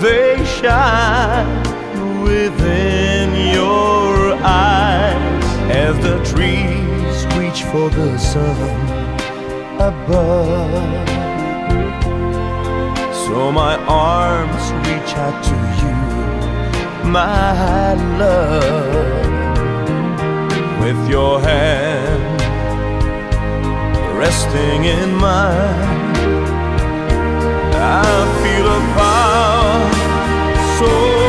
they shine within your eyes as the trees reach for the sun above. So my arms reach out to you, my love, with your hand resting in mine. I feel a power so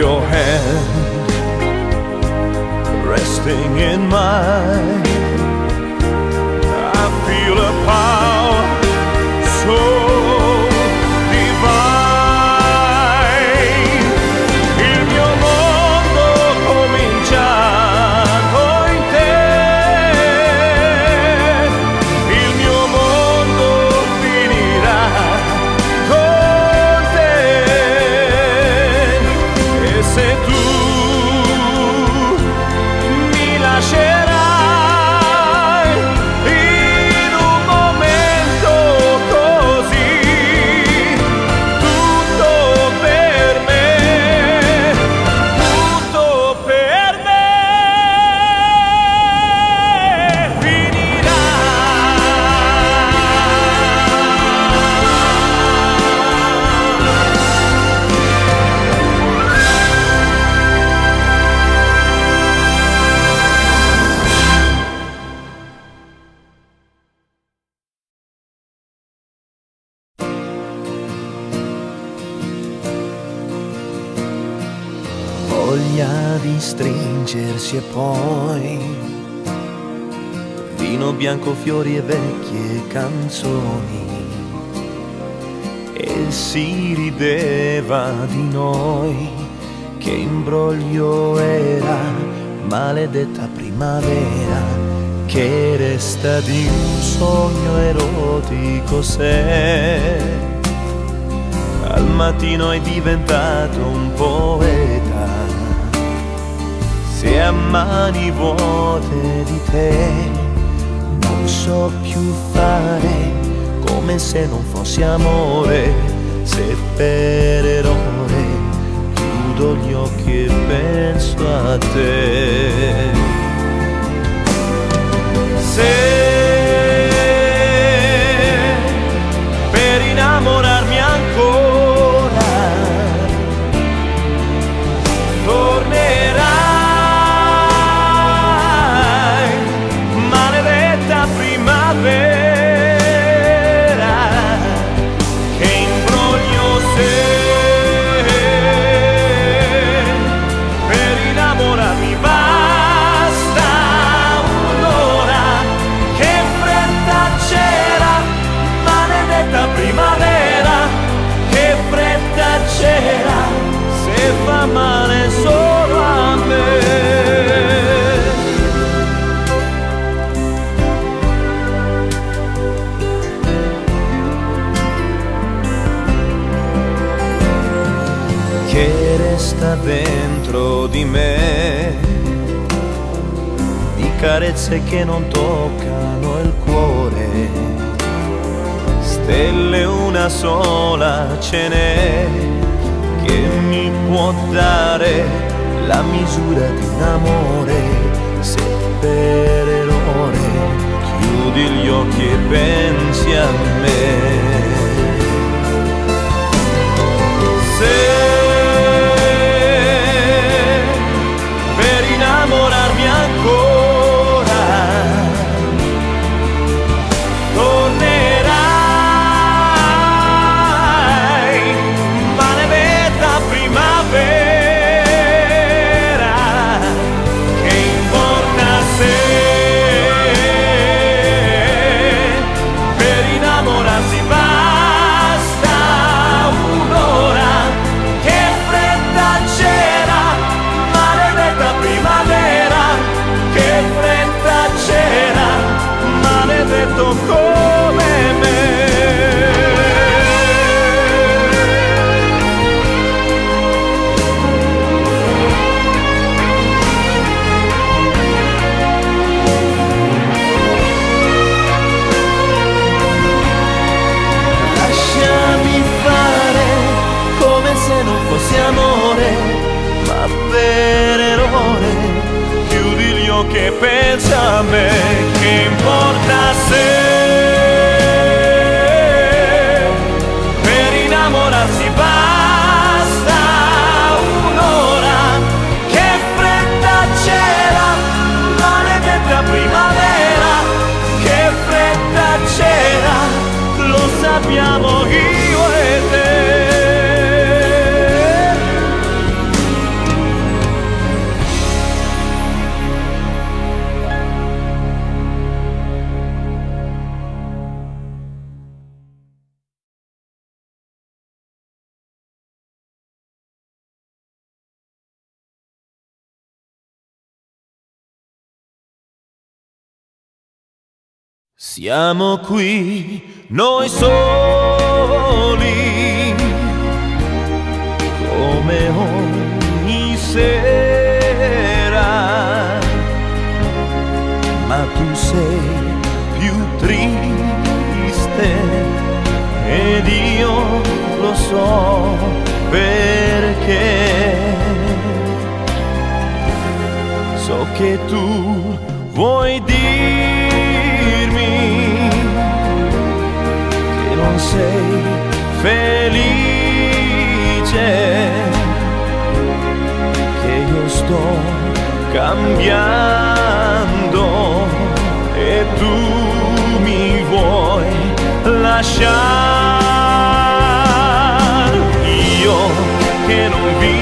your hand resting in mine. Voglia di stringersi e poi vino bianco, fiori e vecchie canzoni. E si rideva di noi, che imbroglio era, maledetta primavera, che resta di un sogno erotico se al mattino è diventato un poeta. Se a mani vuote di te non so più fare come se non fossi amore, se per errore chiudo gli occhi e penso a te. Se carezze che non toccano il cuore stelle una sola ce n'è che mi può dare la misura di un amore se per errore chiudi gli occhi e pensi a me. que pésame, que importa ser. Siamo qui, noi soli, come ogni sera, ma tu sei più triste ed io lo so perché. So che tu vuoi dirmi cambiando e tu mi vuoi lasciare. Io che non vivo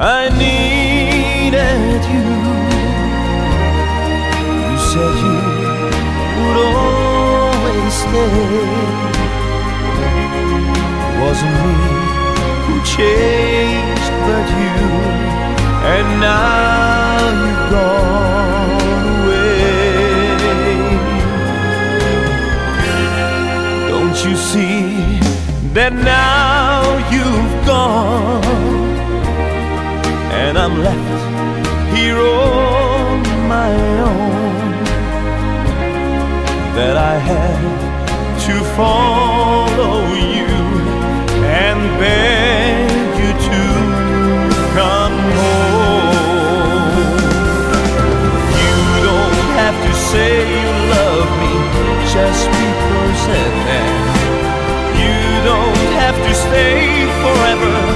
I needed you, you said you would always stay. It Wasn't me who changed, but you, and now you've gone away. Don't you see that now you've gone? I'm left here on my own. That I had to follow you and beg you to come home. You don't have to say you love me, just be close at hand. You don't have to stay forever.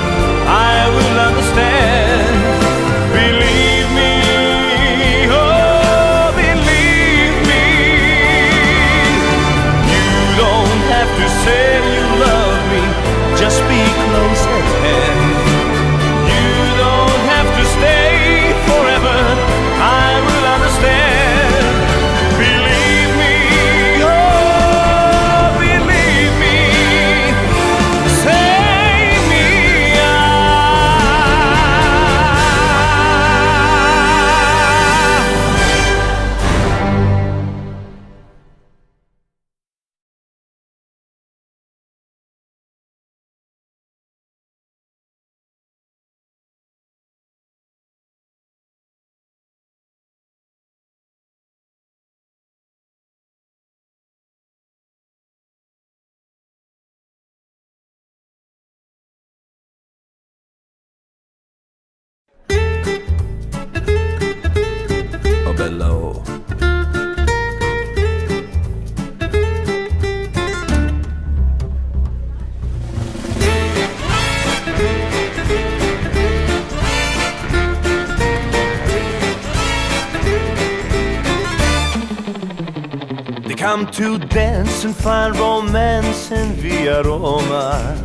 They come to dance and find romance in Via Roma.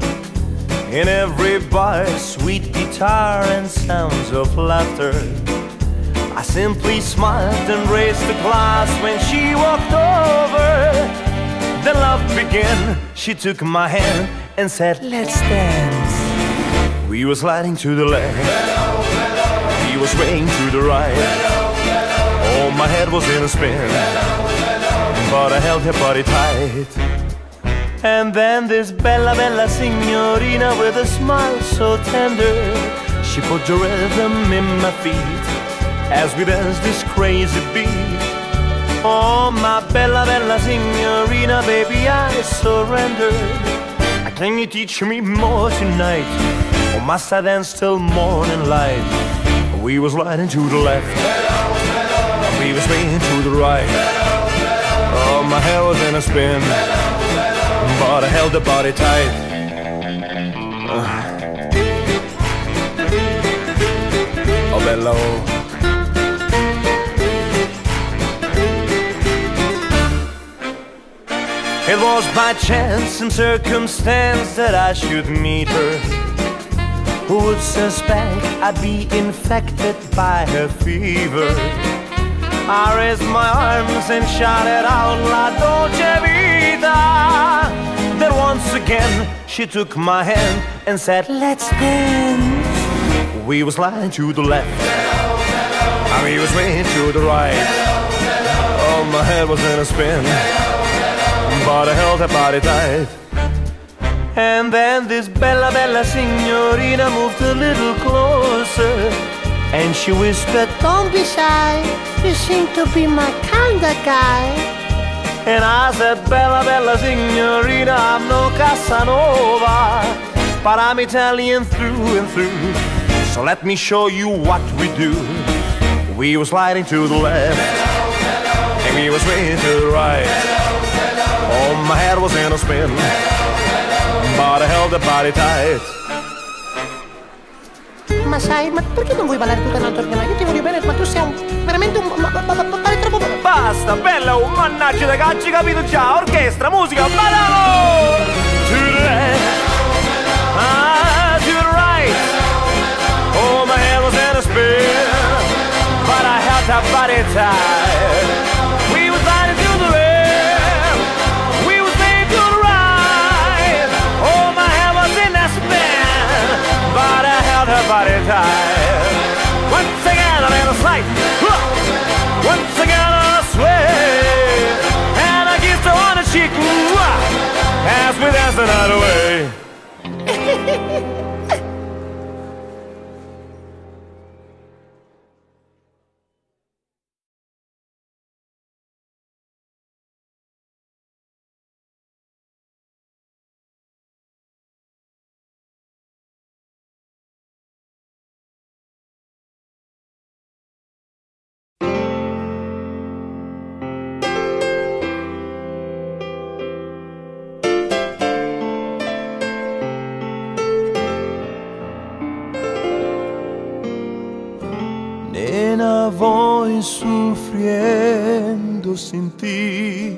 In every bar, sweet guitar and sounds of laughter. I simply smiled and raised the glass when she walked over. Then love began. She took my hand and said, Let's dance. We were sliding to the left. He was swaying to the right. Oh, my head was in a spin. But I held her body tight. And then this bella, bella signorina with a smile so tender, she put the rhythm in my feet as we danced this crazy beat. Oh, my bella, bella signorina, baby, I surrender. Can you teach me more tonight? Or must I dance till morning light? We was sliding to the left, we was swaying to the right. Oh, my hair was in a spin, but I held the body tight. Oh, was by chance and circumstance that I should meet her. Who would suspect I'd be infected by her fever? I raised my arms and shouted out La Dolce Vita. Then once again she took my hand and said, Let's dance. We was sliding to the left, and we was swaying to the right. Oh, my head was in a spin, but I held her body tight. And then this bella, bella signorina moved a little closer. And she whispered, Don't be shy, you seem to be my kinda guy. and I said, Bella, Bella Signorina, I'm no Casanova, but I'm Italian through and through. So let me show you what we do. We were sliding to the left, and we were swaying to the right. Oh, my head was in a spin, but I held the body tight. Ma sai, ma perché non vuoi ballare tu cantato prima? Io ti voglio bene, ma tu sei un, veramente un... Ma, ma, ma, ma pare troppo... Basta, bella, oh, mannaggia da cacci, capito già? Orchestra, musica, ballalo! To the left, ah, to the right. Oh, my head was in a spin, but I held that body tight. The As we danced another way sufriendo sin ti.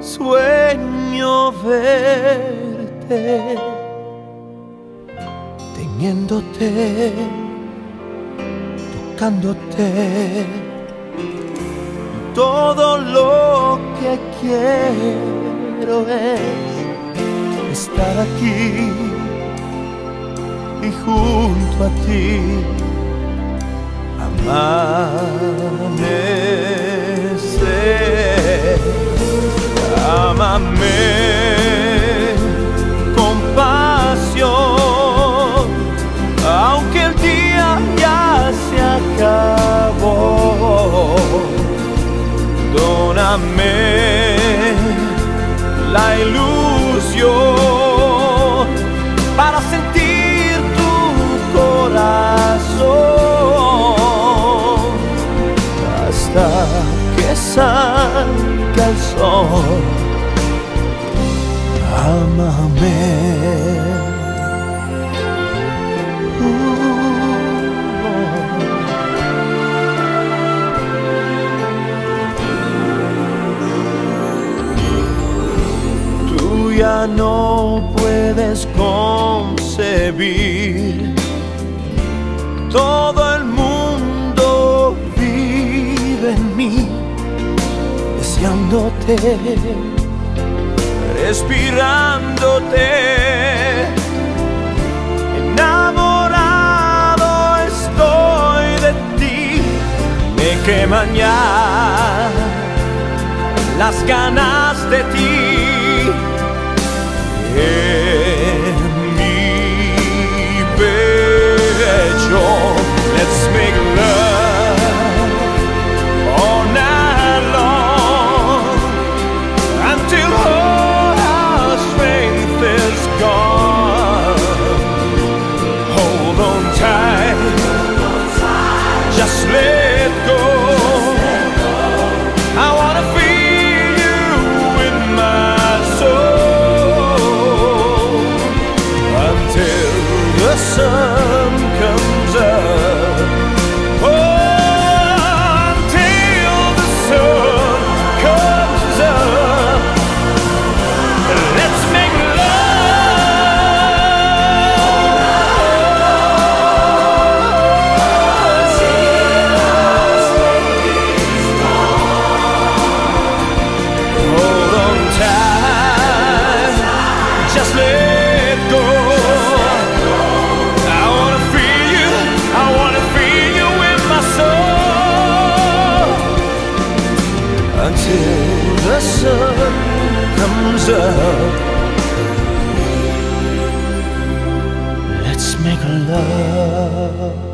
Sueño verte, teniéndote, tocándote. Todo lo que quiero es estar aquí y junto a ti amanecer. Ámame con pasión, aunque el día ya se acabó. Dóname la ilusión Amame. Tú ya no puedes concebir todo tenerte, respirándote. Enamorado estoy de ti, me queman ya las ganas de ti. make love.